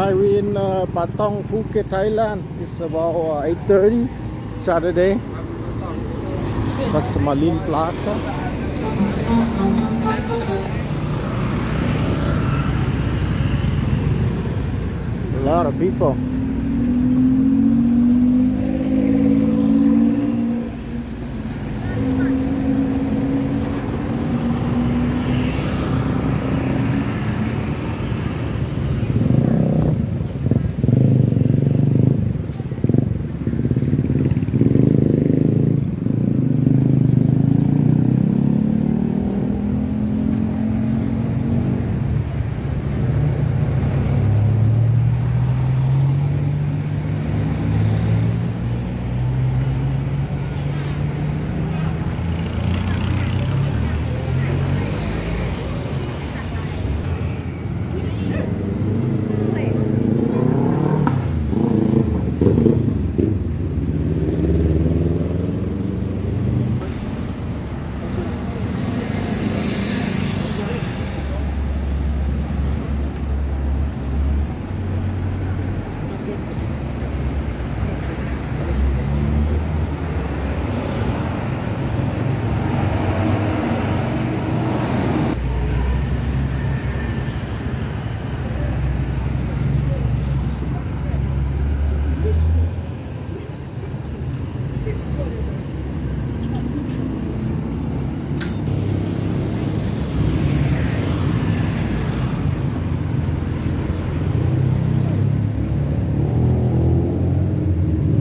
Hi, we in uh, Patong, Phuket, Thailand. It's about uh, 8.30 Saturday. That's Malin Plaza. A lot of people.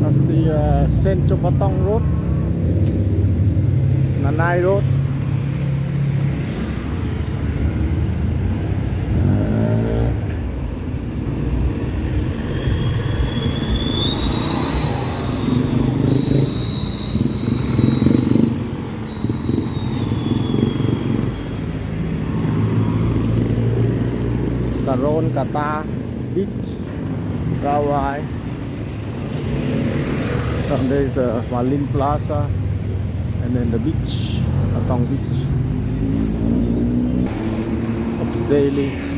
That's the uh, Central Patong Road, Nanai Road. Kolkata beach Rawai and there is the Malin Plaza and then the beach Atong beach. Of Delhi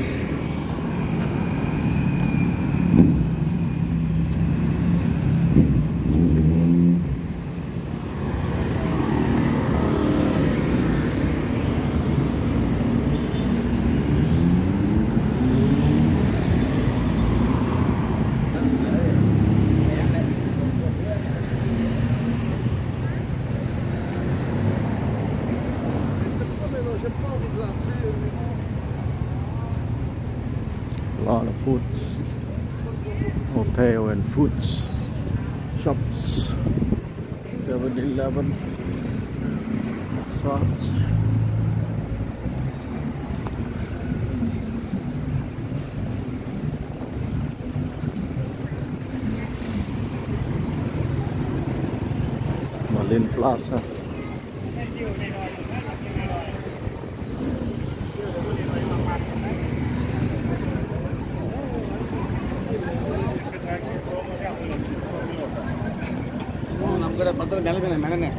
A lot of foods, hotel and foods, shops, 7-Eleven, restaurants. Malin Plaza. ಮೊದಲು ಮೇಲೆ ಮೇಲೆ ಮೇಡನೆ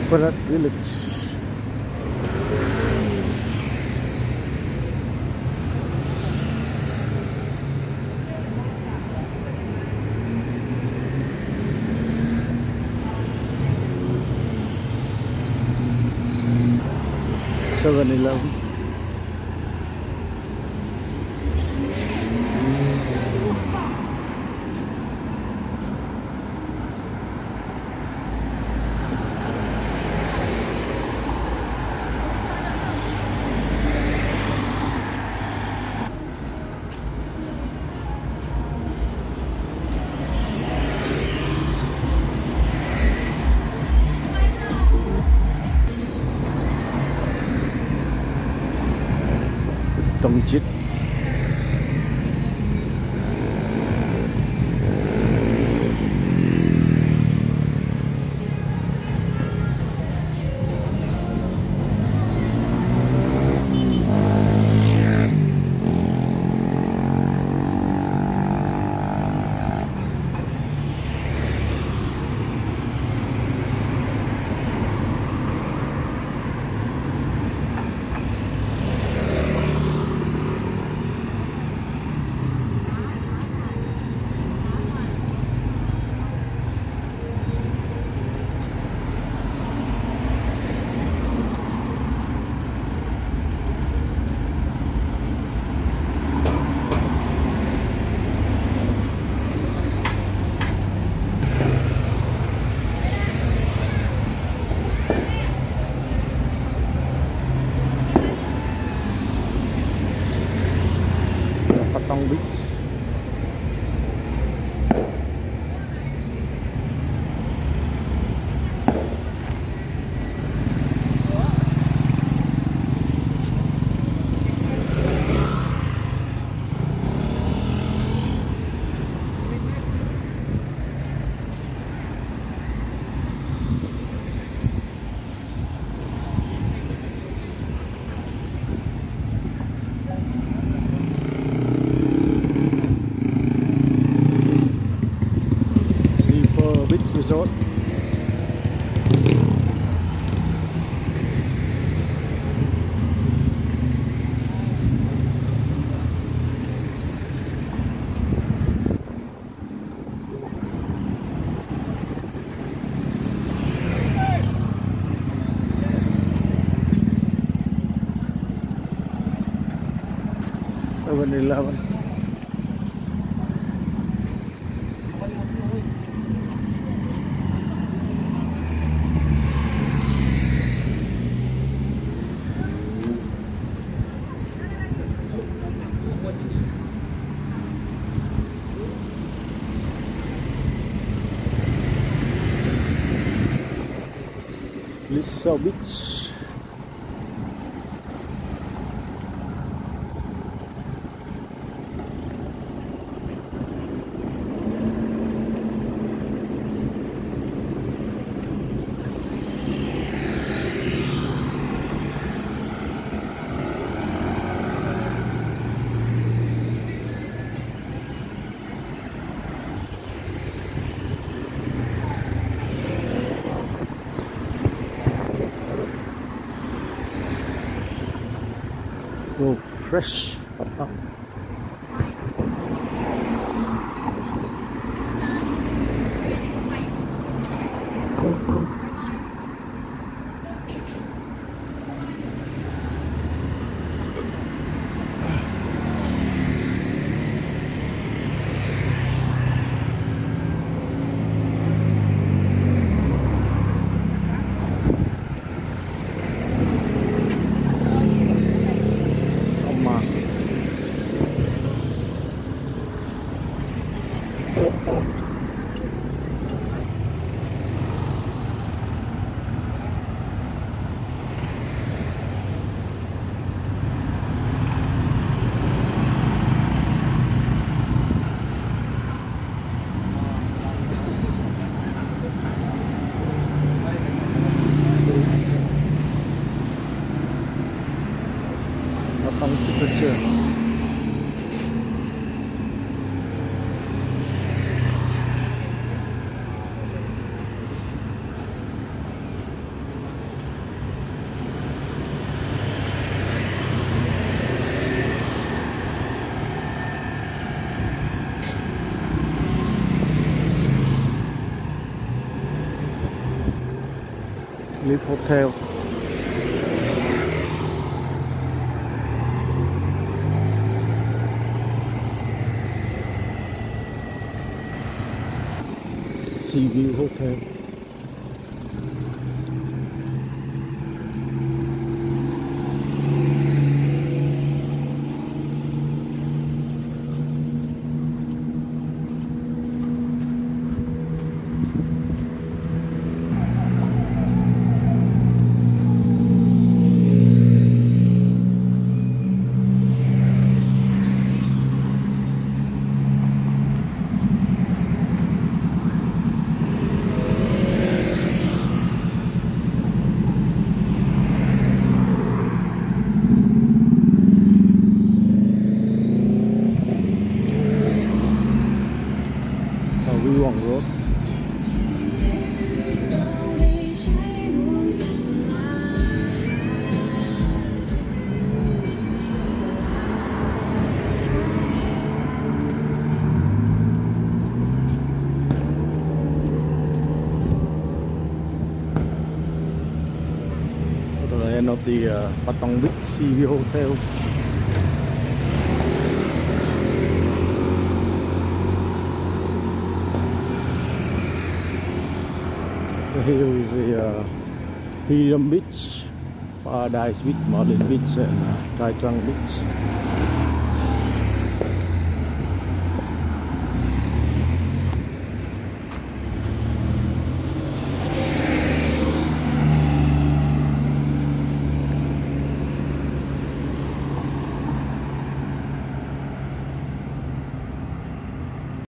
coconut village Seven Eleven. masjid. 7-Eleven. Lissau Beach. Fresh Live Hotel. Sea View Hotel. The uh, Patong Beach Sea View Hotel. Here is a uh, Helium Beach, Paradise Beach, Marlin Beach and uh, Tai Trang Beach.